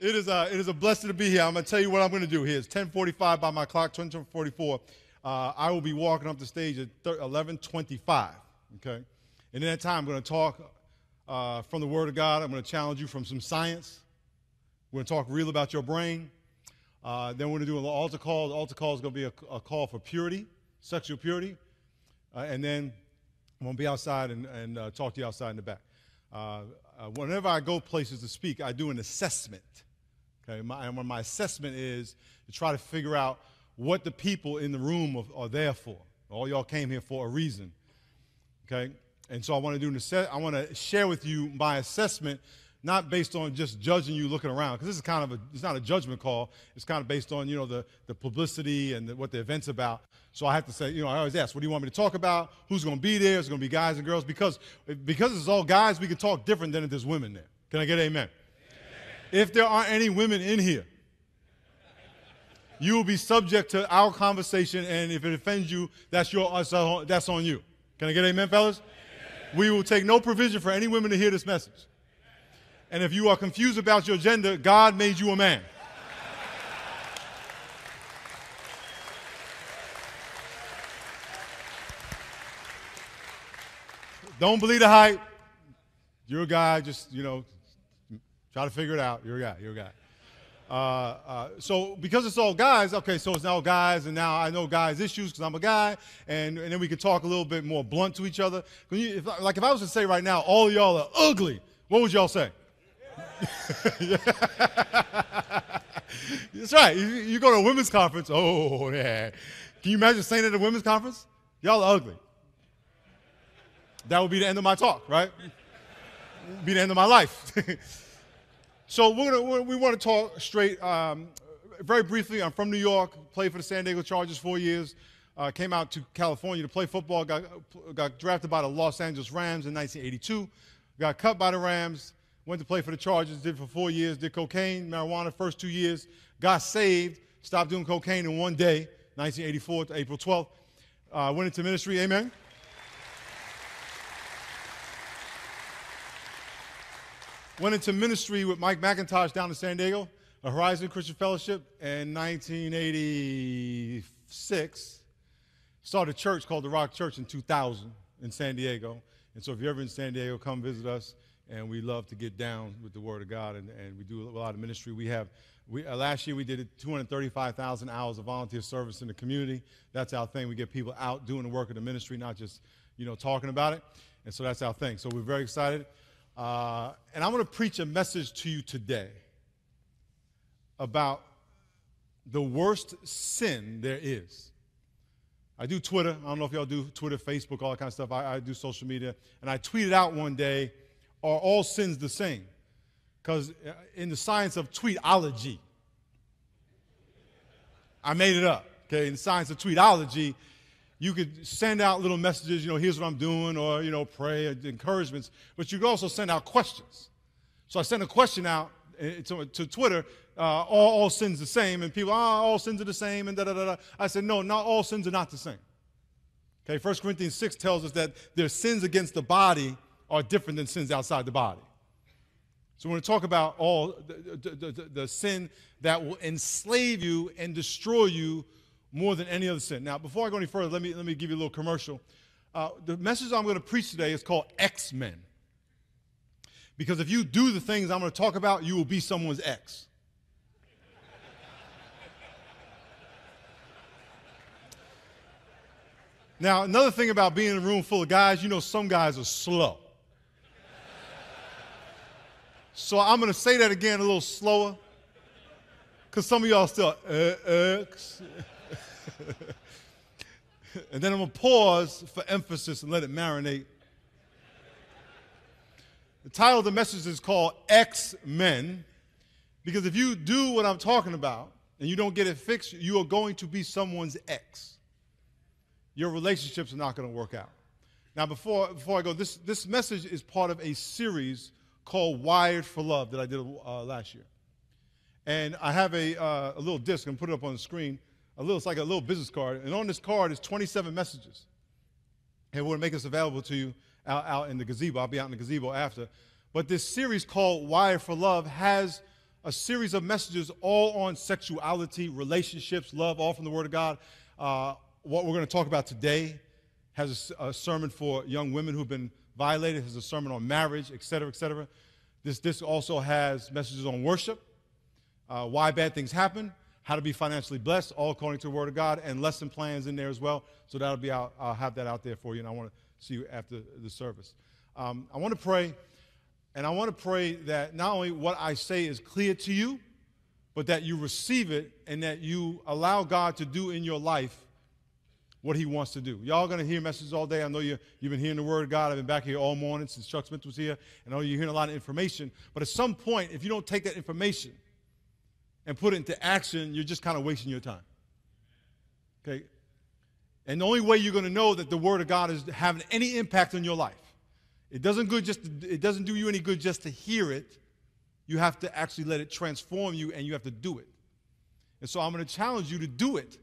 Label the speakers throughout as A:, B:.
A: It is, a, it is a blessing to be here. I'm going to tell you what I'm going to do here. It's 1045 by my clock, 2044. Uh, I will be walking up the stage at 1125, okay? And in that time, I'm going to talk uh, from the Word of God. I'm going to challenge you from some science. We're going to talk real about your brain. Uh, then we're going to do an altar call. The altar call is going to be a, a call for purity, sexual purity. Uh, and then I'm going to be outside and, and uh, talk to you outside in the back. Uh, whenever I go places to speak, I do an assessment. Okay, my, and my assessment is to try to figure out what the people in the room are, there for. All y'all came here for a reason. Okay, and so I want to do an assess- I want to share with you my assessment, not based on just judging you looking around, because this is kind of a it's not a judgment call. It's kind of based on you know the the publicity and the, what the event's about. So I have to say, you know, I always ask, what do you want me to talk about? Who's going to be there? Is going to be guys and girls? Because because it's all guys, we can talk different than if there's women there. Can I get amen? If there aren't any women in here, you will be subject to our conversation, and if it offends you, that's your that's on you. Can I get amen, fellas? We will take no provision for any women to hear this message. And if you are confused about your gender, God made you a man. Don't believe the hype. You're a guy, just, you know, Try to figure it out. You're a guy. You're a guy. Uh, uh, so because it's all guys, okay, so it's now guys, and now I know guys' issues because I'm a guy, and, and then we can talk a little bit more blunt to each other. You, if, like if I was to say right now, all y'all are ugly, what would y'all say? That's right. You, you, go to a women's conference, oh yeah. Can you imagine saying at a women's conference? Y'all are ugly. That would be the end of my talk, right? be the end of my life. So we're gonna, we want to talk straight. Um, very briefly, I'm from New York, played for the San Diego Chargers four years, uh, came out to California to play football, got, got drafted by the Los Angeles Rams in 1982, got cut by the Rams, went to play for the Chargers, did for four years, did cocaine, marijuana first two years, got saved, stopped doing cocaine in one day, 1984 to April 12th, uh, went into ministry, amen. Went into ministry with Mike MacIntosh down in San Diego, a Horizon Christian Fellowship in 1986. Started a church called the Rock Church in 2000 in San Diego. And so if you're ever in San Diego, come visit us. And we love to get down with the Word of God, and, and we do a lot of ministry. We have, we, uh, last year we did 235,000 hours of volunteer service in the community. That's our thing. We get people out doing the work of the ministry, not just, you know, talking about it. And so that's our thing. So we're very excited. Uh, and I'm going to preach a message to you today about the worst sin there is. I do Twitter. I don't know if y'all do Twitter, Facebook, all that kind of stuff. I, I do social media. And I tweeted out one day, Are all sins the same? Because uh, in the science of tweetology, I made it up. Okay, in the science of tweetology, you could send out little messages, you know, here's what I'm doing, or, you know, pray, or encouragements, but you could also send out questions. So I sent a question out eh, to, to Twitter, uh, all, all sins the same, and people, ah, all sins are the same, and da da da da. I said, no, not all sins are not the same. Okay, 1 Corinthians 6 tells us that their sins against the body are different than sins outside the body. So we're going to talk about all the, the, the, the sin that will enslave you and destroy you more than any other sin. Now, before I go any further, let me, let me give you a little commercial. Uh, the message I'm going to preach today is called X Men. Because if you do the things I'm going to talk about, you will be someone's ex. now, another thing about being in a room full of guys, you know, some guys are slow. So I'm going to say that again a little slower. Because some of y'all still, uh, X. and then I'm going to pause for emphasis and let it marinate. The title of the message is called X Men, because if you do what I'm talking about and you don't get it fixed, you are going to be someone's ex. Your relationships are not going to work out. Now, before, before I go, this, this message is part of a series called Wired for Love that I did uh, last year. And I have a, uh, a little disc, I'm put it up on the screen a little, it's like a little business card. And on this card is 27 messages. And to make this available to you out, out in the gazebo. I'll be out in the gazebo after. But this series called Wired for Love has a series of messages all on sexuality, relationships, love, all from the Word of God. Uh, what we're going to talk about today has a, a, sermon for young women who've been violated, has a sermon on marriage, et cetera, et cetera. This, this also has messages on worship, uh, why bad things happen, how to be financially blessed, all according to the Word of God, and lesson plans in there as well. So that'll be out. I'll have that out there for you, and I want to see you after the service. Um, I want to pray, and I want to pray that not only what I say is clear to you, but that you receive it and that you allow God to do in your life what he wants to do. Y'all going to hear messages all day. I know you, you've been hearing the word of God. I've been back here all morning since Chuck Smith was here. And I know you're hearing a lot of information. But at some point, if you don't take that information and put it into action, you're just kind of wasting your time. Okay? And the only way you're going to know that the word of God is having any impact on your life, it doesn't, good just to, it doesn't do you any good just to hear it. You have to actually let it transform you and you have to do it. And so I'm going to challenge you to do it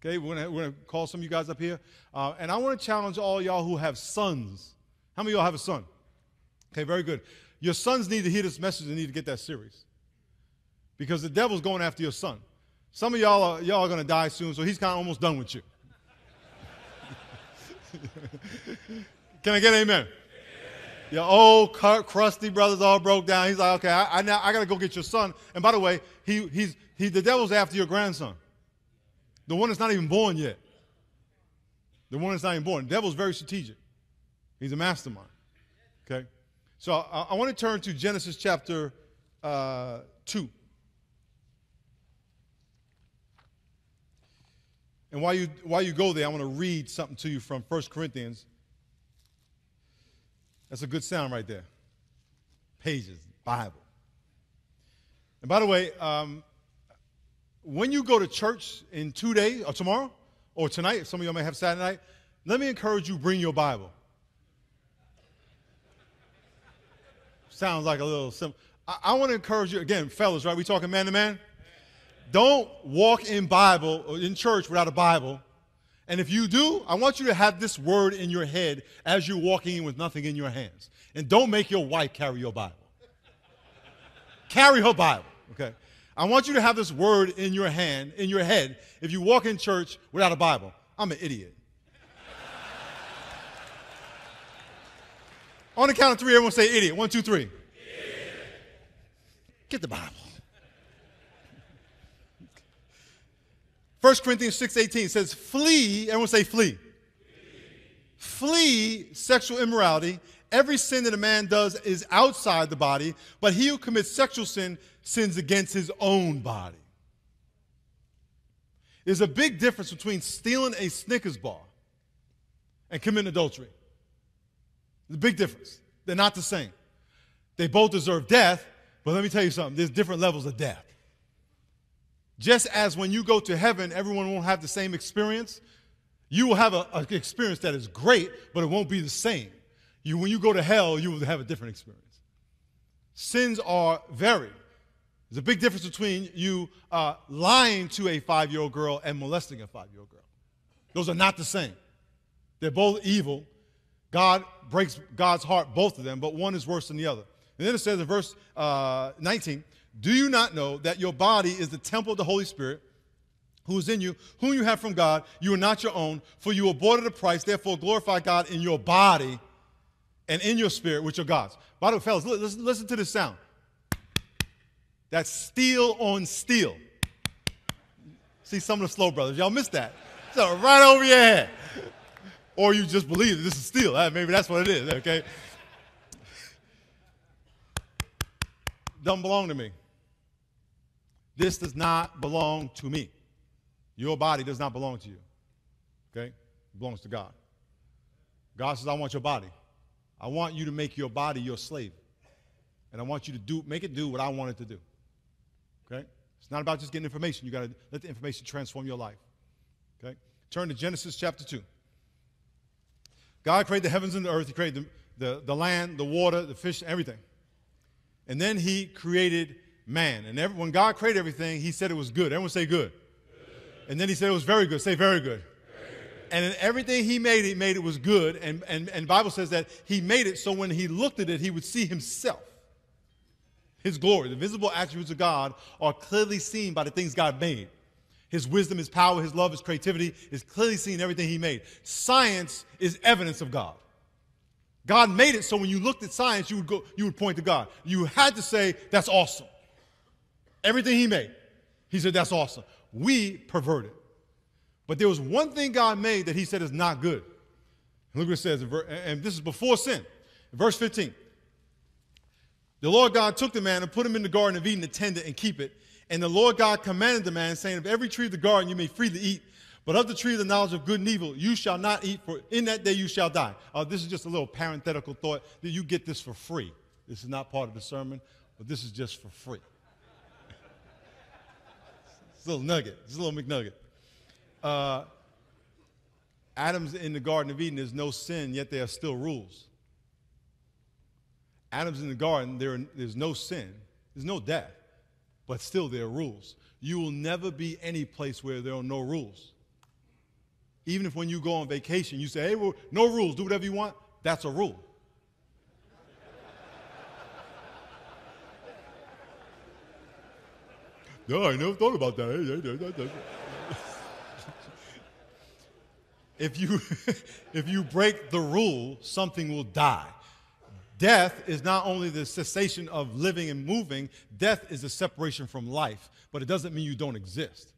A: Okay, we're going to call some of you guys up here. Uh, and I want to challenge all y'all who have sons. How many of y'all have a son? Okay, very good. Your sons need to hear this message and need to get that serious. Because the devil's going after your son. Some of y'all are, y'all are going to die soon, so he's kind of almost done with you. Can I get amen? amen. Your old crusty brothers all broke down. He's like, okay, I, I, now, I got to go get your son. And by the way, he, he's, he, the devil's after your grandson. The one that's not even born yet. The one that's not even born. The devil's very strategic. He's a mastermind. Okay? So I, I want to turn to Genesis chapter uh, 2. And while you, while you go there, I want to read something to you from 1 Corinthians. That's a good sound right there. Pages, Bible. And by the way, um, when you go to church in two days or tomorrow or tonight, some of y'all may have Saturday night, let me encourage you bring your Bible. Sounds like a little simple. I, I want to encourage you again, fellas, right? We talking man to man? Don't walk in Bible or in church without a Bible. And if you do, I want you to have this word in your head as you're walking in with nothing in your hands. And don't make your wife carry your Bible. carry her Bible, okay? I want you to have this word in your hand, in your head, if you walk in church without a Bible. I'm an idiot. On the count of three, everyone say idiot. One, two, three. Idiot. Get the Bible. 1 Corinthians 6.18 says, flee, everyone say flee. Flee. flee sexual immorality. Every sin that a man does is outside the body, but he who commits sexual sin sins against his own body. There's a big difference between stealing a Snickers bar and committing adultery. There's a big difference. They're not the same. They both deserve death, but let me tell you something there's different levels of death. Just as when you go to heaven, everyone won't have the same experience, you will have an experience that is great, but it won't be the same. You, when you go to hell, you will have a different experience. Sins are varied. There's a big difference between you uh, lying to a five year old girl and molesting a five year old girl. Those are not the same. They're both evil. God breaks God's heart, both of them, but one is worse than the other. And then it says in verse uh, 19, Do you not know that your body is the temple of the Holy Spirit who is in you, whom you have from God? You are not your own, for you were bought at a price. Therefore, glorify God in your body and in your spirit, which are God's. By the way, fellas, listen, listen to this sound. That's steel on steel. See some of the slow brothers, y'all missed that. So right over your head. Or you just believe this is steel. Maybe that's what it is, okay? Don't belong to me. This does not belong to me. Your body does not belong to you. Okay? It belongs to God. God says, I want your body. I want you to make your body your slave. And I want you to do make it do what I want it to do. Okay? It's not about just getting information. You got to let the information transform your life. Okay? Turn to Genesis chapter 2. God created the heavens and the earth. He created the, the, the land, the water, the fish, everything. And then he created man. And every, when God created everything, he said it was good. Everyone say good. good. And then he said it was very good. Say very good. Very good. And in everything he made, he made it was good. And, and, and Bible says that he made it so when he looked at it, he would see himself. His glory, the visible attributes of God, are clearly seen by the things God made. His wisdom, his power, his love, his creativity is clearly seen in everything he made. Science is evidence of God. God made it so when you looked at science, you would, go, you would point to God. You had to say, that's awesome. Everything he made, he said, that's awesome. We perverted. But there was one thing God made that he said is not good. Look what it says, and this is before sin. Verse 15. The Lord God took the man and put him in the Garden of Eden to tend it and keep it. And the Lord God commanded the man, saying, Of every tree of the garden you may freely eat, but of the tree of the knowledge of good and evil you shall not eat, for in that day you shall die. Uh, this is just a little parenthetical thought that you get this for free. This is not part of the sermon, but this is just for free. Little nugget. It's a little McNugget. Uh, Adam's in the Garden of Eden, there's no sin, yet there are still rules. Adam's in the garden, there, there's no sin, there's no death, but still there are rules. You will never be any place where there are no rules. Even if when you go on vacation, you say, hey, well, no rules, do whatever you want, that's a rule. No, I never thought about that. if you if you break the rule, something will die. Death is not only the cessation of living and moving, death is a separation from life, but it doesn't mean you don't exist.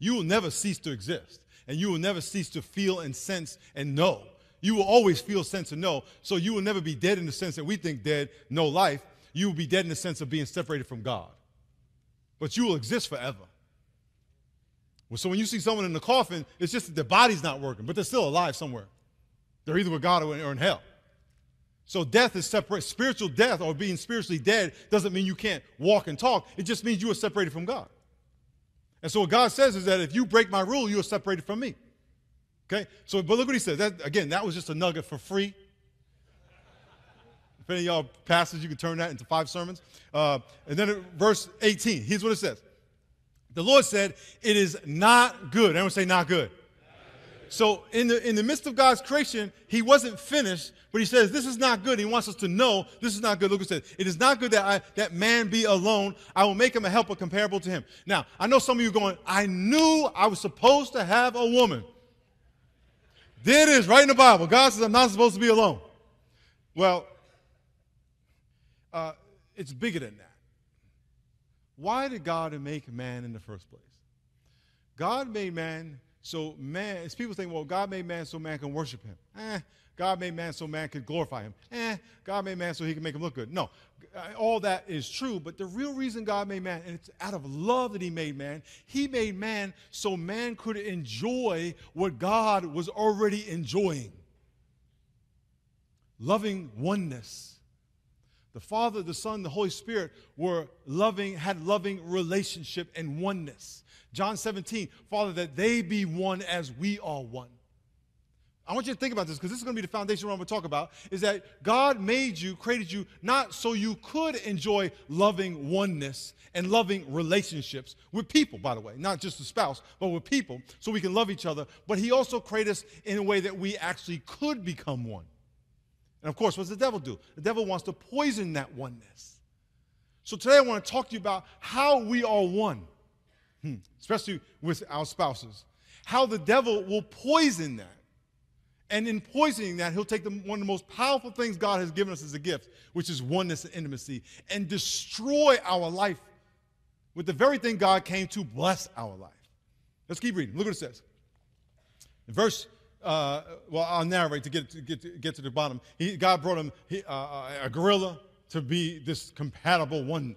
A: You will never cease to exist, and you will never cease to feel and sense and know. You will always feel, sense, and know. So you will never be dead in the sense that we think dead, no life. You will be dead in the sense of being separated from God. But you will exist forever. Well, so when you see someone in the coffin, it's just that their body's not working, but they're still alive somewhere. They're either with God or in hell. So death is separate. Spiritual death or being spiritually dead doesn't mean you can't walk and talk. It just means you are separated from God. And so what God says is that if you break my rule, you are separated from me. Okay? So, but look what he says. That, again, that was just a nugget for free. If any of y'all pastors, you can turn that into five sermons. Uh, and then verse 18, here's what it says. The Lord said, It is not good. Everyone say, not good. So, in the, in the midst of God's creation, He wasn't finished, but He says, This is not good. He wants us to know this is not good. Look what it says. It is not good that, I, that man be alone. I will make him a helper comparable to him. Now, I know some of you going, I knew I was supposed to have a woman. There it is, right in the Bible. God says, I'm not supposed to be alone. Well, uh, it's bigger than that. Why did God make man in the first place? God made man so man, as people think, well, God made man so man can worship him. Eh, God made man so man could glorify him. Eh, God made man so he can make him look good. No, all that is true, but the real reason God made man, and it's out of love that he made man, he made man so man could enjoy what God was already enjoying. Loving oneness the Father, the Son, the Holy Spirit were loving, had loving relationship and oneness. John 17, Father, that they be one as we are one. I want you to think about this because this is going to be the foundation I'm going to talk about is that God made you, created you, not so you could enjoy loving oneness and loving relationships with people, by the way, not just the spouse, but with people, so we can love each other. But He also created us in a way that we actually could become one. And of course, what does the devil do? The devil wants to poison that oneness. So today I want to talk to you about how we are one, hmm. especially with our spouses. How the devil will poison that. And in poisoning that, he'll take the, one of the most powerful things God has given us as a gift, which is oneness and intimacy, and destroy our life with the very thing God came to bless our life. Let's keep reading. Look what it says. In verse uh, well, I'll narrate to get to, get to, get to the bottom. He, God brought him he, uh, uh, a gorilla to be this compatible one.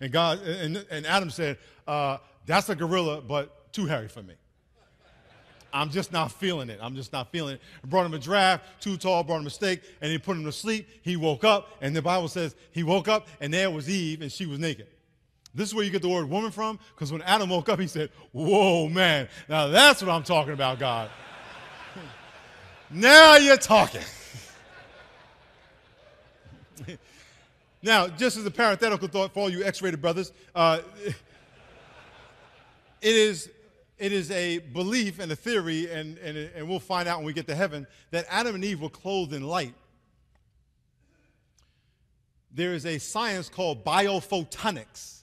A: And God and, and Adam said, uh, "That's a gorilla, but too hairy for me. I'm just not feeling it. I'm just not feeling it." brought him a giraffe, too tall. Brought him a steak, and he put him to sleep. He woke up, and the Bible says he woke up, and there was Eve, and she was naked. This is where you get the word woman from, because when Adam woke up, he said, "Whoa, man! Now that's what I'm talking about, God." Now you're talking. now, just as a parenthetical thought for all you X rated brothers, uh, it, is, it is a belief and a theory, and, and, and we'll find out when we get to heaven, that Adam and Eve were clothed in light. there is a science called biophotonics.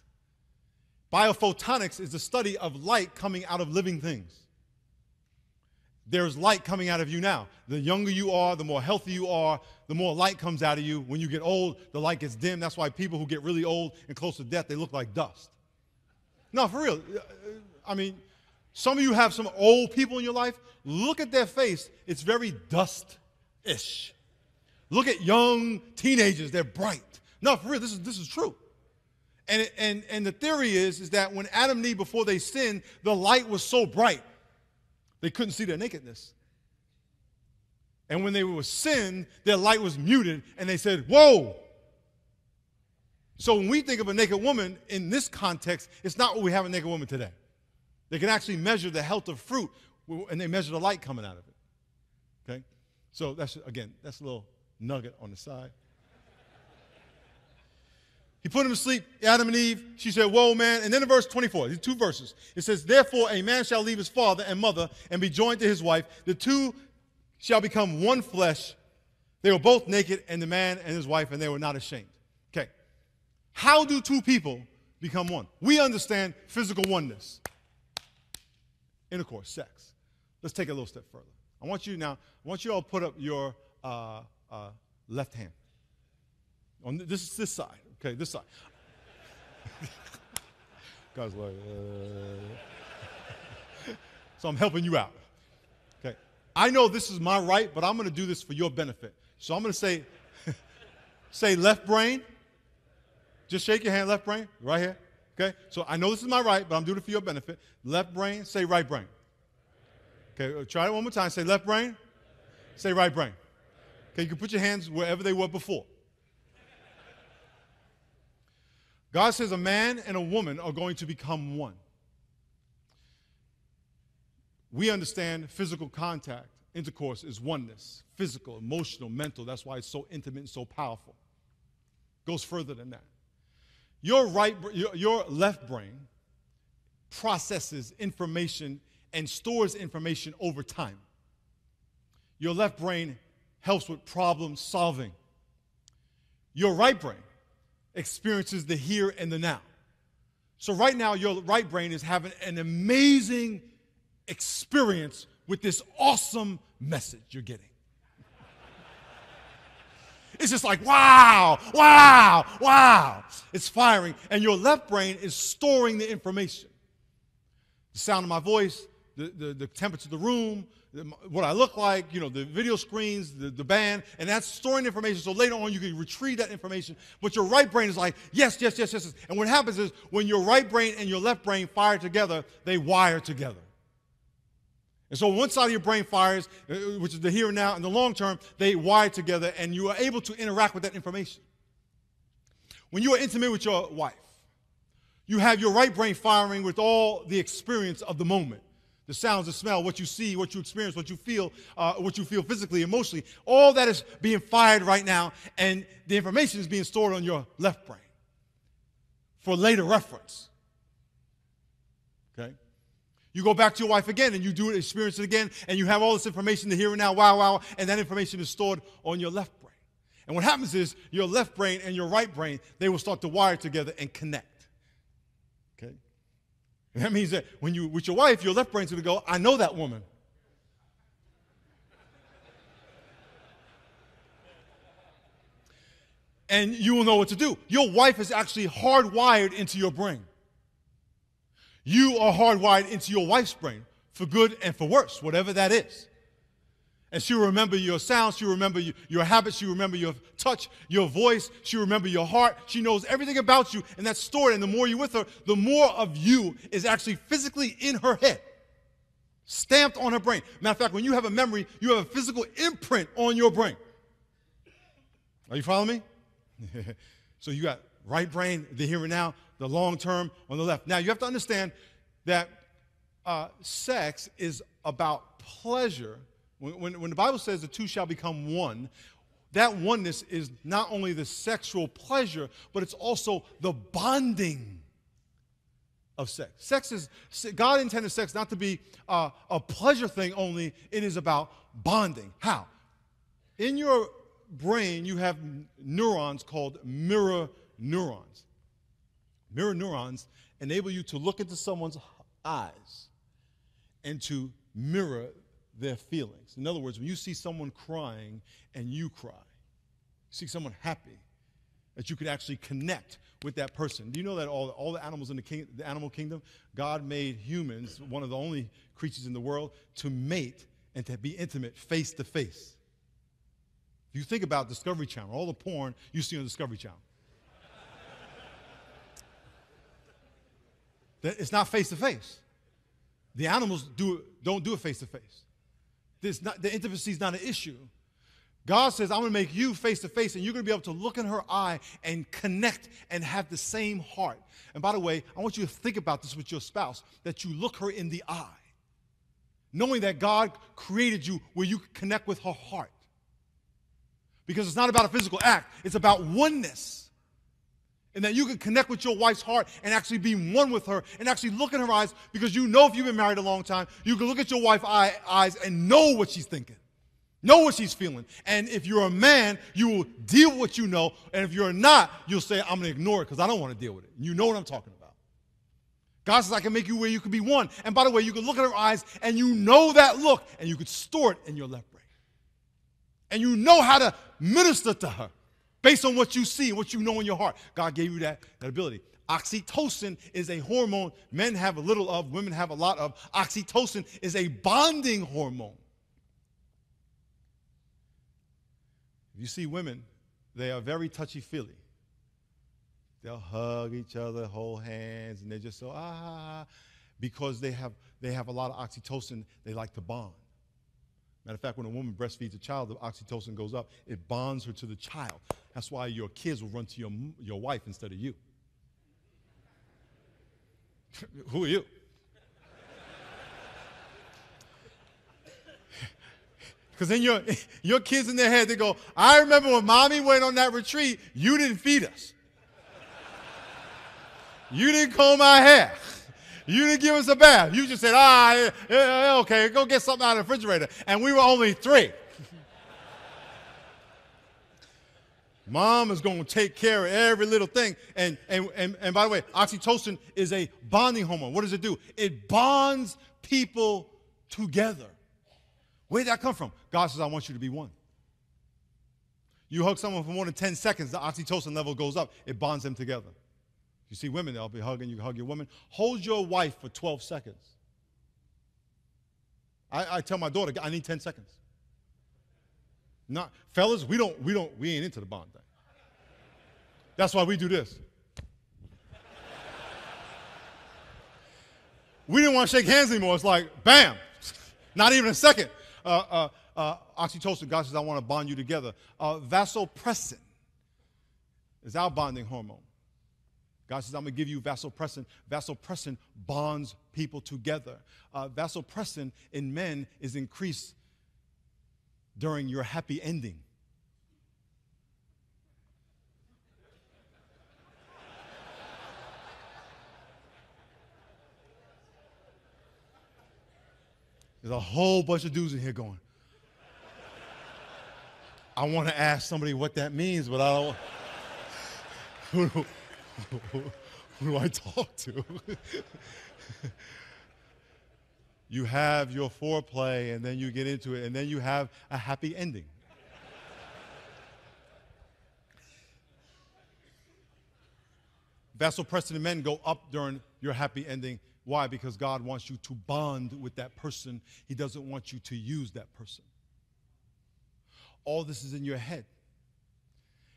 A: Biophotonics is the study of light coming out of living things. There's light coming out of you now. The younger you are, the more healthy you are, the more light comes out of you. When you get old, the light gets dim. That's why people who get really old and close to death, they look like dust. No, for real. I mean, some of you have some old people in your life. Look at their face. It's very dust-ish. Look at young teenagers. They're bright. No, for real. This is, this is true. And, and, and the theory is, is that when Adam and Eve, before they sinned, the light was so bright, they couldn't see their nakedness. And when they were sin, their light was muted, and they said, Whoa! So when we think of a naked woman in this context, it's not what we have a naked woman today. They can actually measure the health of fruit, and they measure the light coming out of it. Okay? So that's, again, that's a little nugget on the side. He put him to sleep, Adam and Eve. She said, Whoa, man. And then in verse 24, these two verses, it says, Therefore, a man shall leave his father and mother and be joined to his wife. The two shall become one flesh. They were both naked, and the man and his wife, and they were not ashamed. Okay. How do two people become one? We understand physical oneness, intercourse, sex. Let's take it a little step further. I want you now, I want you all to put up your uh, uh, left hand. On this, is this side. Okay, this side. God's like, uh... so I'm helping you out. Okay. I know this is my right, but I'm going to do this for your benefit. So I'm going to say, say left brain. Just shake your hand, left brain, right here. Okay. So I know this is my right, but I'm doing it for your benefit. Left brain, say right brain. Okay. Uh, try it one more time. Say left brain. Say right brain. Okay. You can put your hands wherever they were before. God says a man and a woman are going to become one. We understand physical contact, intercourse is oneness, physical, emotional, mental. That's why it's so intimate and so powerful. Goes further than that. Your right, your, your left brain processes information and stores information over time. Your left brain helps with problem solving. Your right brain experiences the here and the now. So, right now, your right brain is having an amazing experience with this awesome message you're getting. It's just like, wow, wow, wow. It's firing. And your left brain is storing the information. The sound of my voice, the, the, the temperature of the room, what I look like, you know, the video screens, the, the band, and that's storing information. So later on, you can retrieve that information. But your right brain is like, yes, yes, yes, yes. yes. And what happens is when your right brain and your left brain fire together, they wire together. And so one side of your brain fires, uh, which is the here and now, and the long term, they wire together, and you are able to interact with that information. When you are intimate with your wife, you have your right brain firing with all the experience of the moment the sounds, the smell, what you see, what you experience, what you feel, uh, what you feel physically, emotionally. All that is being fired right now, and the information is being stored on your left brain for later reference. Okay? You go back to your wife again and you do it, experience it again, and you have all this information, the here and now, wow, wow, and that information is stored on your left brain. And what happens is your left brain and your right brain, they will start to wire together and connect. That means that when you with your wife, your left brain's gonna go, I know that woman. and you will know what to do. Your wife is actually hardwired into your brain. You are hardwired into your wife's brain for good and for worse, whatever that is. And she'll remember your sound, she'll remember your habits, she'll remember your touch, your voice, she'll remember your heart. She knows everything about you, and that's stored. And the more you're with her, the more of you is actually physically in her head, stamped on her brain. Matter of fact, when you have a memory, you have a physical imprint on your brain. Are you following me? so you got right brain, the here and now, the long term on the left. Now you have to understand that uh, sex is about pleasure when, when, when the Bible says the two shall become one, that oneness is not only the sexual pleasure, but it's also the bonding of sex. Sex is, God intended sex not to be uh, a pleasure thing only, it is about bonding. How? In your brain, you have neurons called mirror neurons. Mirror neurons enable you to look into someone's eyes and to mirror their feelings. In other words, when you see someone crying and you cry, you see someone happy, that you could actually connect with that person. Do you know that all, all the animals in the, king, the animal kingdom, God made humans, one of the only creatures in the world, to mate and to be intimate face to face. If you think about Discovery Channel, all the porn you see on Discovery Channel, it's not face to face. The animals do, don't do it face to face. The intimacy is not an issue. God says, I'm going to make you face to face, and you're going to be able to look in her eye and connect and have the same heart. And by the way, I want you to think about this with your spouse that you look her in the eye, knowing that God created you where you connect with her heart. Because it's not about a physical act, it's about oneness and that you can connect with your wife's heart and actually be one with her and actually look in her eyes because you know if you've been married a long time, you can look at your wife's eye, eyes and know what she's thinking, know what she's feeling. And if you're a man, you will deal with what you know. And if you're not, you'll say, I'm going to ignore it because I don't want to deal with it. You know what I'm talking about. God says, I can make you where you can be one. And by the way, you can look at her eyes and you know that look and you could store it in your left brain. And you know how to minister to her based on what you see, what you know in your heart. God gave you that, that ability. Oxytocin is a hormone men have a little of, women have a lot of. Oxytocin is a bonding hormone. If you see women, they are very touchy feely. They'll hug each other, hold hands, and they're just so ah, because they have they have a lot of oxytocin. They like to bond. Matter of fact, when a woman breastfeeds a child, the oxytocin goes up. It bonds her to the child. That's why your kids will run to your, your wife instead of you. Who are you? Because then your, your kids in their head, they go, I remember when mommy went on that retreat, you didn't feed us. You didn't comb our hair. You didn't give us a bath. You just said, ah, eh, eh, eh, okay, go get something out of the refrigerator. And we were only three. Mom is going to take care of every little thing. And, and, and, and by the way, oxytocin is a bonding hormone. What does it do? It bonds people together. Where did that come from? God says, I want you to be one. You hug someone for more than 10 seconds, the oxytocin level goes up. It bonds them together. You see women, they'll be hugging, you hug your woman. Hold your wife for 12 seconds. I, I tell my daughter, I need 10 seconds. Not fellas, we don't, we don't, we ain't into the bond thing. That's why we do this. we didn't want to shake hands anymore. It's like, bam, not even a second. Uh, uh, uh, oxytocin, God says, I want to bond you together. Uh, vasopressin is our bonding hormone. God says, I'm going to give you vasopressin. Vasopressin bonds people together. Uh, vasopressin in men is increased during your happy ending. There's a whole bunch of dudes in here going. I want to ask somebody what that means, but I don't. Who do I talk to? you have your foreplay, and then you get into it, and then you have a happy ending. Vasopressin and men go up during your happy ending. Why? Because God wants you to bond with that person. He doesn't want you to use that person. All this is in your head.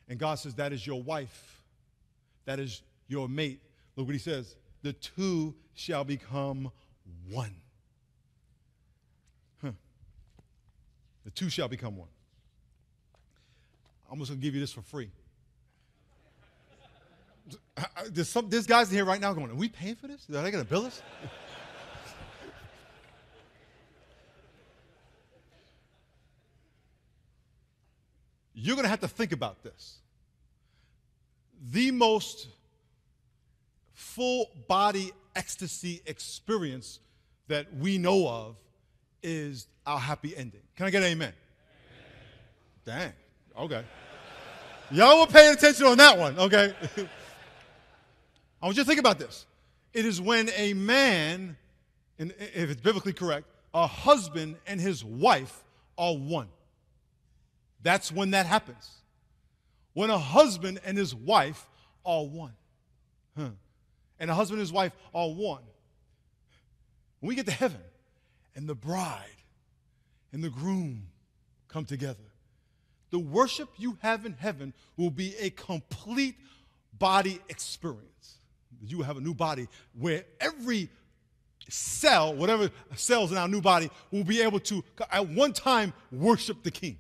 A: And God says, That is your wife. That is your mate. Look what he says the two shall become one. Huh. The two shall become one. I'm just going to give you this for free. There's, some, there's guys in here right now going, Are we paying for this? Are they going to bill us? You're going to have to think about this the most full body ecstasy experience that we know of is our happy ending. Can I get an amen? amen. Dang. Okay. Y'all were paying attention on that one, okay? I want you to think about this. It is when a man, and if it's biblically correct, a husband and his wife are one. That's when that happens. When a husband and his wife are one. Huh. And a husband and his wife are one. When we get to heaven and the bride and the groom come together, the worship you have in heaven will be a complete body experience. You will have a new body where every cell, whatever cells in our new body, will be able to at one time worship the King.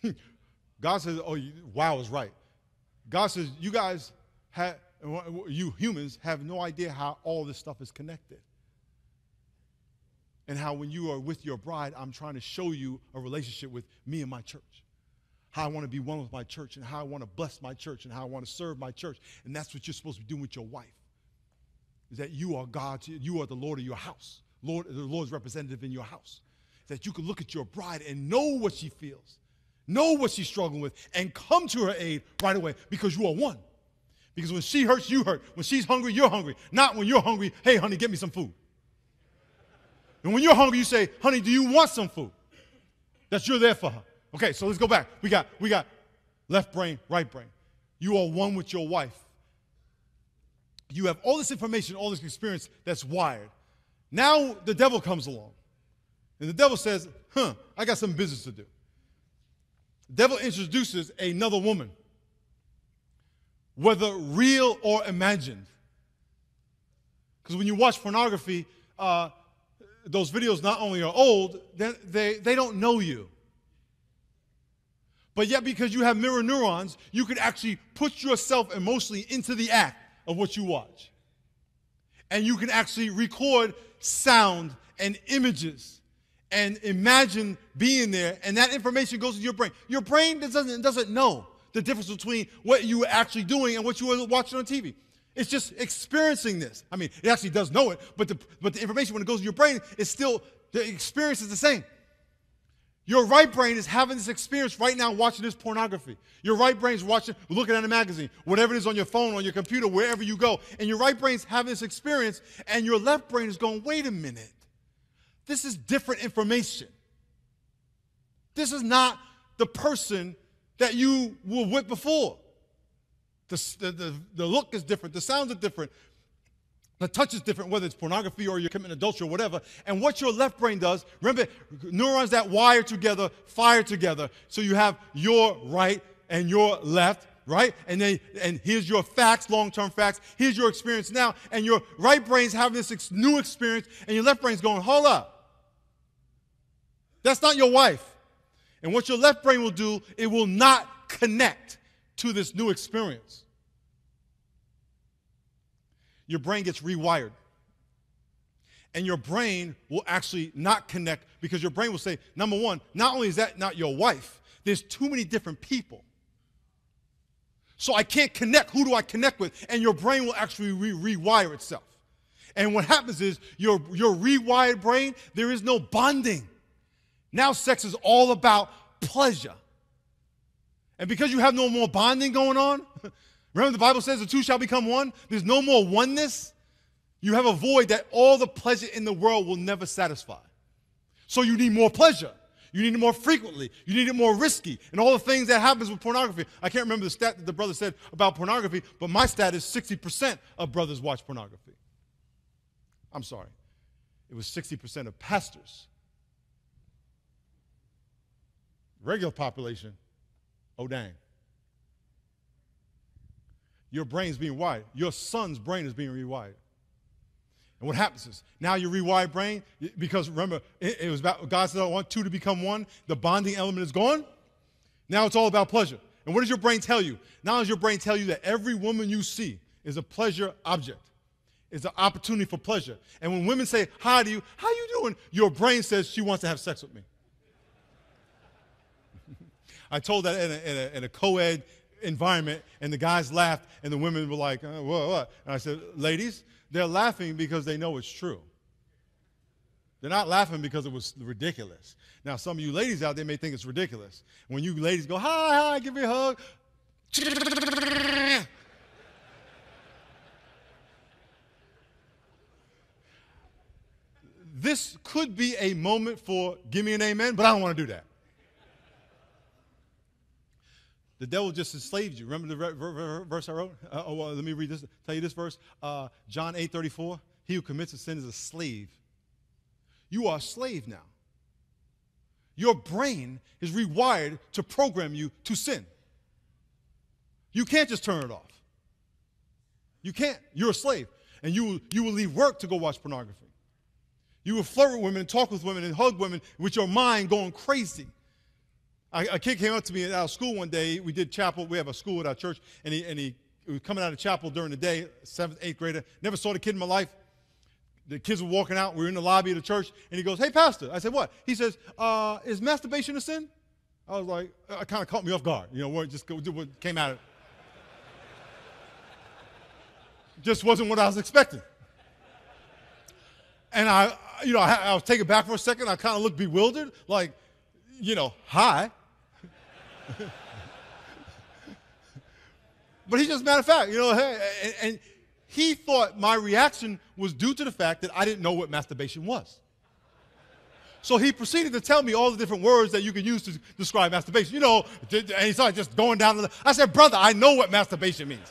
A: Hmm. God says, "Oh, wow is right." God says, "You guys have, you humans have no idea how all this stuff is connected." and how when you are with your bride, I'm trying to show you a relationship with me and my church. How I want to be one with my church and how I want to bless my church and how I want to serve my church. And that's what you're supposed to be doing with your wife. Is that you are God, you are the Lord of your house. Lord, the Lord's representative in your house. That you can look at your bride and know what she feels, know what she's struggling with, and come to her aid right away because you are one. Because when she hurts, you hurt. When she's hungry, you're hungry. Not when you're hungry, hey, honey, get me some food. And when you're hungry, you say, honey, do you want some food? That you're there for her. Okay, so let's go back. We got, we got left brain, right brain. You are one with your wife. You have all this information, all this experience that's wired. Now the devil comes along. And the devil says, huh, I got some business to do. Devil introduces another woman, whether real or imagined. Because when you watch pornography, uh, those videos not only are old, they, they, they don't know you. But yet, because you have mirror neurons, you can actually put yourself emotionally into the act of what you watch. And you can actually record sound and images and imagine being there, and that information goes to your brain. Your brain doesn't, doesn't know the difference between what you were actually doing and what you were watching on TV. It's just experiencing this. I mean, it actually does know it, but the, but the information when it goes to your brain is still, the experience is the same. Your right brain is having this experience right now watching this pornography. Your right brain is watching, looking at a magazine, whatever it is on your phone, on your computer, wherever you go. And your right brain is having this experience, and your left brain is going, wait a minute. This is different information. This is not the person that you were with before. The, the, the, look is different. The sounds are different. The touch is different, whether it's pornography or you're committing adultery or whatever. And what your left brain does, remember, neurons that wire together, fire together. So you have your right and your left, right? And then, and here's your facts, long-term facts. Here's your experience now. And your right brain's having this ex- new experience, and your left brain's going, hold up. That's not your wife. And what your left brain will do, it will not connect to this new experience your brain gets rewired. And your brain will actually not connect because your brain will say, number one, not only is that not your wife, there's too many different people. So I can't connect. Who do I connect with? And your brain will actually re- rewire itself. And what happens is your, your rewired brain, there is no bonding. Now sex is all about pleasure. And because you have no more bonding going on, Remember, the Bible says the two shall become one? There's no more oneness. You have a void that all the pleasure in the world will never satisfy. So you need more pleasure. You need it more frequently. You need it more risky. And all the things that happens with pornography. I can't remember the stat that the brother said about pornography, but my stat is 60% of brothers watch pornography. I'm sorry. It was 60% of pastors. Regular population, oh dang. Your brain's being wired. Your son's brain is being rewired. And what happens is now your rewired brain, because remember, it, it was about God said, I want two to become one. The bonding element is gone. Now it's all about pleasure. And what does your brain tell you? Now does your brain tell you that every woman you see is a pleasure object, is an opportunity for pleasure. And when women say hi to you, how you doing? Your brain says she wants to have sex with me. I told that in a, in a, in a co-ed environment, and the guys laughed, and the women were like, uh, what, what? And I said, ladies, they're laughing because they know it's true. They're not laughing because it was ridiculous. Now, some of you ladies out there may think it's ridiculous. When you ladies go, hi, hi, give me a hug. this could be a moment for give me an amen, but I don't want to do that. The devil just enslaved you. Remember the verse I wrote? Uh, oh, well, let me read this. Tell you this verse. Uh, John 8 34. He who commits a sin is a slave. You are a slave now. Your brain is rewired to program you to sin. You can't just turn it off. You can't. You're a slave. And you, you will leave work to go watch pornography. You will flirt with women and talk with women and hug women with your mind going crazy. A kid came up to me at our school one day. We did chapel. We have a school at our church, and he, and he was coming out of chapel during the day, seventh, eighth grader. Never saw the kid in my life. The kids were walking out. We were in the lobby of the church, and he goes, Hey, Pastor. I said, What? He says, uh, Is masturbation a sin? I was like, "I kind of caught me off guard. You know, what just what came out of Just wasn't what I was expecting. And I, you know, I, I was taken back for a second. I kind of looked bewildered, like, you know, hi. But he just, matter of fact, you know, hey, and, and he thought my reaction was due to the fact that I didn't know what masturbation was. So he proceeded to tell me all the different words that you can use to describe masturbation. You know, and he started just going down the I said, brother, I know what masturbation means.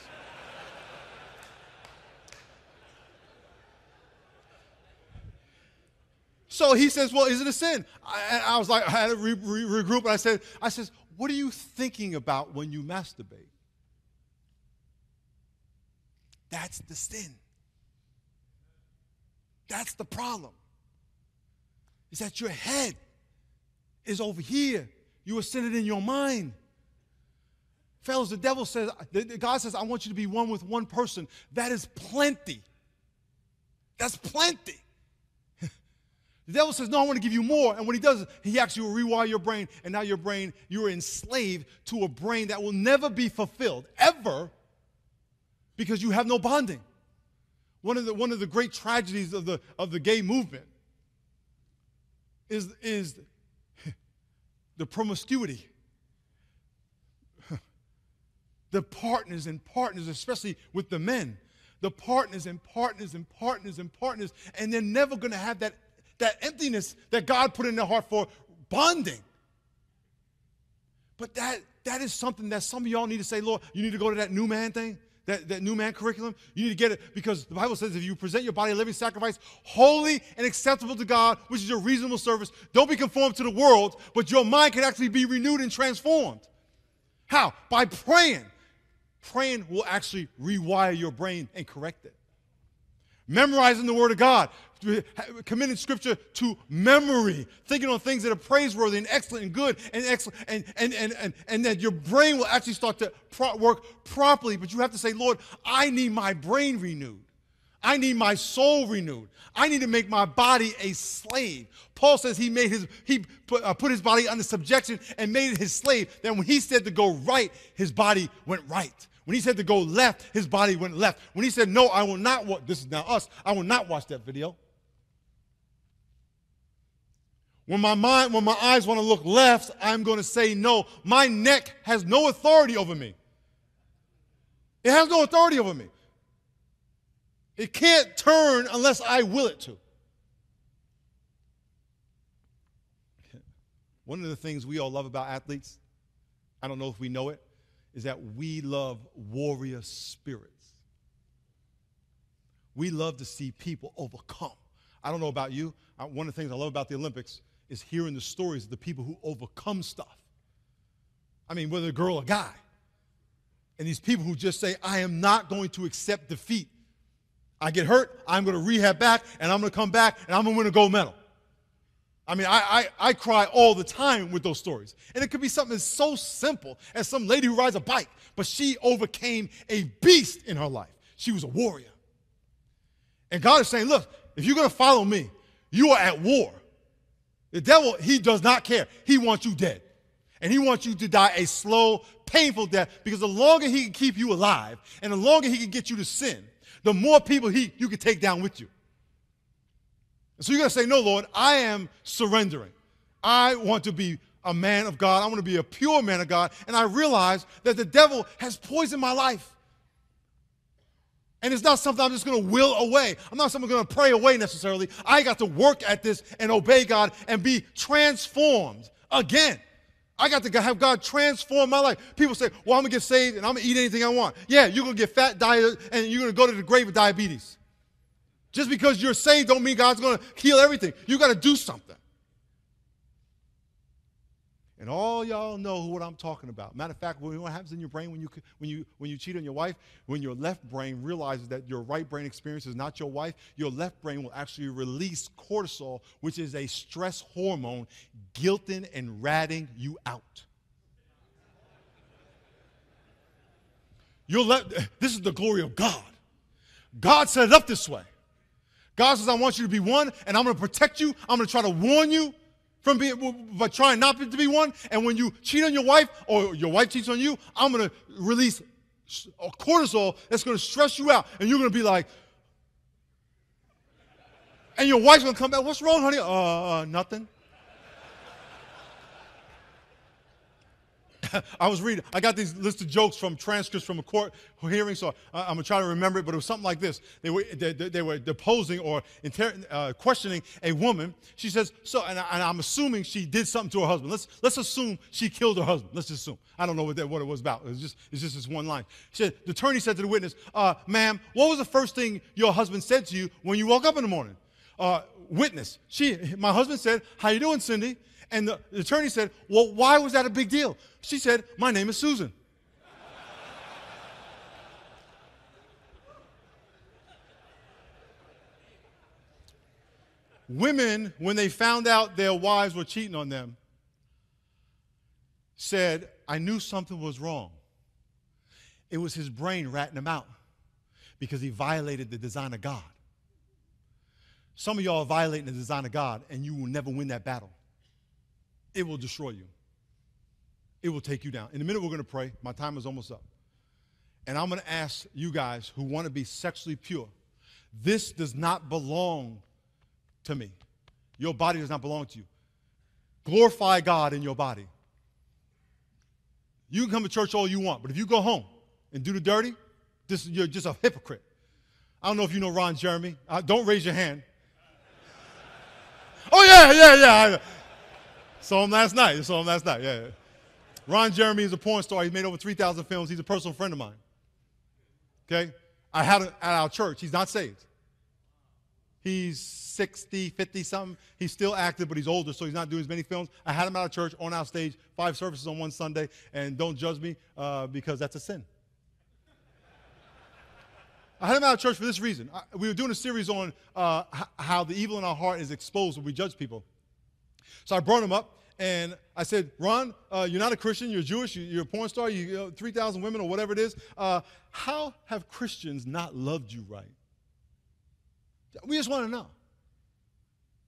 A: So he says, Well, is it a sin? I, I was like, I had to re, re, regroup, and I said, I says, What are you thinking about when you masturbate? That's the sin. That's the problem. Is that your head is over here. You are sitting in your mind. Fellas, the devil says, God says, I want you to be one with one person. That is plenty. That's plenty. The devil says, No, I want to give you more. And what he does, he actually will rewire your brain. And now your brain, you're enslaved to a brain that will never be fulfilled, ever, because you have no bonding. One of the, one of the great tragedies of the, of the gay movement is, is the promiscuity. The partners and partners, especially with the men, the partners and partners and partners and partners, and they're never going to have that that emptiness that God put in their heart for bonding. But that, that is something that some of y'all need to say, Lord, you need to go to that new man thing, that, that new man curriculum. You need to get it because the Bible says if you present your body a living sacrifice, holy and acceptable to God, which is your reasonable service, don't be conformed to the world, but your mind can actually be renewed and transformed. How? By praying. Praying will actually rewire your brain and correct it. Memorizing the Word of God, committing scripture to memory, thinking on things that are praiseworthy and excellent and good and excellent, and, and, and, and, and that your brain will actually start to pro- work properly. But you have to say, Lord, I need my brain renewed. I need my soul renewed. I need to make my body a slave. Paul says he made his he put, uh, put his body under subjection and made it his slave. Then when he said to go right, his body went right. When he said to go left, his body went left. When he said, No, I will not this is now us, I will not watch that video. When my mind, when my eyes want to look left, I'm going to say no. My neck has no authority over me. It has no authority over me. It can't turn unless I will it to. One of the things we all love about athletes, I don't know if we know it, is that we love warrior spirits. We love to see people overcome. I don't know about you. one of the things I love about the Olympics is hearing the stories of the people who overcome stuff. I mean, whether a girl or guy. And these people who just say, I am not going to accept defeat. I get hurt, I'm going to rehab back, and I'm going to come back, and I'm going to win a gold medal. I mean, I, I, I, cry all the time with those stories. And it could be something so simple as some lady who rides a bike, but she overcame a beast in her life. She was a warrior. And God is saying, look, if you're going to follow me, you are at war. The devil, he does not care. He wants you dead. And he wants you to die a slow, painful death because the longer he can keep you alive and the longer he can get you to sin, the more people he, you can take down with you. And So you got to say, No, Lord, I am surrendering. I want to be a man of God. I want to be a pure man of God. And I realize that the devil has poisoned my life. And it's not something I'm just going to will away. I'm not something going to pray away necessarily. I got to work at this and obey God and be transformed again. I got to have God transform my life. People say, well, I'm going to get saved and I'm going to eat anything I want. Yeah, you're going to get fat, diet, and you're going to go to the grave with diabetes. Just because you're saved don't mean God's going to heal everything. You got to do something. And all y'all know what I'm talking about. Matter of fact, what happens in your brain when you, when, you, when you cheat on your wife? When your left brain realizes that your right brain experience is not your wife, your left brain will actually release cortisol, which is a stress hormone, guilting and ratting you out. Your left, this is the glory of God. God set it up this way. God says, I want you to be one, and I'm going to protect you. I'm going to try to warn you from being, but trying not to be one. And when you cheat on your wife or your wife cheats on you, I'm going to release a cortisol that's going to stress you out. And you're going to be like, and your wife's going to come back, what's wrong, honey? Uh, uh nothing. I was reading, I got these list of jokes from transcripts from a court hearing, so I, am going to try to remember it, but it was something like this. They were, they, they were deposing or inter, uh, questioning a woman. She says, so, and, I, am assuming she did something to her husband. Let's, let's assume she killed her husband. Let's just assume. I don't know what, that, what it was about. It was just, it's just this one line. She said, the attorney said to the witness, uh, ma'am, what was the first thing your husband said to you when you woke up in the morning? Uh, witness. She, my husband said, how you doing, Cindy? And the, attorney said, Well, why was that a big deal? She said, My name is Susan. Women, when they found out their wives were cheating on them, said, I knew something was wrong. It was his brain ratting him out because he violated the design of God. Some of y'all are violating the design of God, and you will never win that battle it will destroy you. It will take you down. In a minute, we're going to pray. My time is almost up. And I'm going to ask you guys who want to be sexually pure this does not belong to me. Your body does not belong to you. Glorify God in your body. You can come to church all you want, but if you go home and do the dirty, this, you're just a hypocrite. I don't know if you know Ron Jeremy. Uh, don't raise your hand. oh, yeah, yeah, yeah. Saw him last night. Saw him last night. Yeah. Ron Jeremy is a porn star. He's made over 3,000 films. He's a personal friend of mine. Okay? I had him at our church. He's not saved. He's 60, 50 something. He's still active, but he's older, so he's not doing as many films. I had him out of church on our stage, five services on one Sunday, and don't judge me uh, because that's a sin. I had him out of church for this reason. I, we were doing a series on uh, how the evil in our heart is exposed when we judge people. So I brought him up and I said, Ron, uh, you're not a Christian, you're Jewish, you're a porn star, you, know, 3,000 women or whatever it is. Uh, how have Christians not loved you right? We just want to know.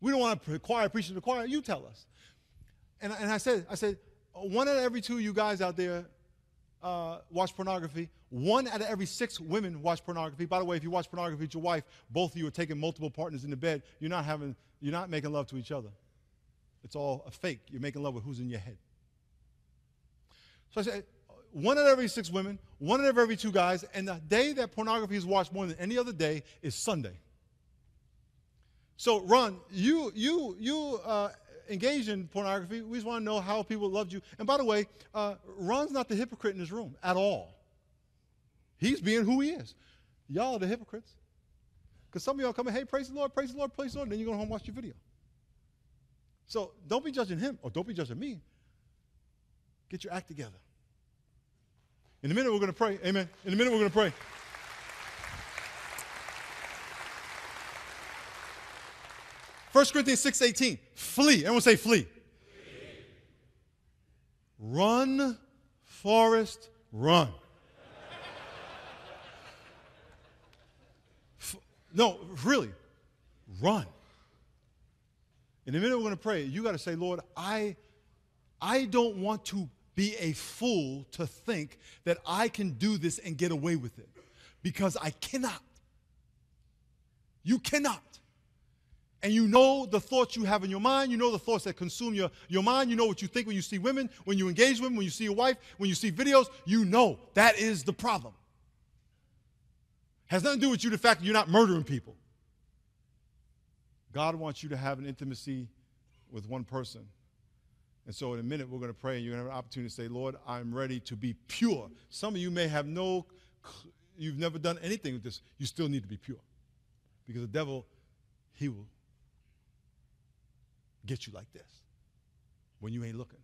A: We don't want to choir preaching to choir. You tell us. And, and I said, I said, one out of every two of you guys out there uh, watch pornography. One out of every six women watch pornography. By the way, if you watch pornography with your wife, both of you are taking multiple partners in the bed. You're not having, you're not making love to each other. It's all a fake. You're making love with who's in your head. So I said, one out of every six women, one out of every two guys, and the day that pornography is watched more than any other day is Sunday. So, Ron, you you you uh, engage in pornography. We just want to know how people loved you. And by the way, uh, Ron's not the hypocrite in this room at all. He's being who he is. Y'all are the hypocrites. Because some of y'all come in, hey, praise the Lord, praise the Lord, praise the Lord, and then you go home and watch your video. So don't be judging him or don't be judging me. Get your act together. In a minute, we're going to pray. Amen. In a minute, we're going to pray. First Corinthians 6.18, flee. Everyone say flee. flee. Run, Forrest, run. F- no, really, run. In a minute, we're going to pray. You got to say, Lord, I, I don't want to be a fool to think that I can do this and get away with it because I cannot. You cannot. and you know the thoughts you have in your mind. You know the thoughts that consume your, your mind. You know what you think when you see women, when you engage women, when you see your wife, when you see videos. You know that is the problem. Has nothing to do with you, the fact that you're not murdering people. God wants you to have an intimacy with one person. And so in a minute, we're going to pray, and you're going to have an opportunity to say, Lord, I'm ready to be pure. Some of you may have no, you've never done anything with this. You still need to be pure. Because the devil, he will get you like this when you ain't looking.